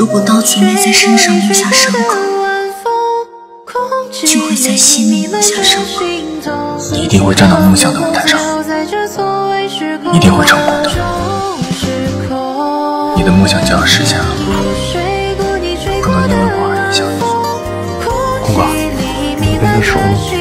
如果刀子没在身上留下伤口，就会在心里留下伤口。你一定会站到梦想的舞台上，一定会成功的。你的梦想就要实现了，不能因为我而影响你。空哥，你跟他熟吗？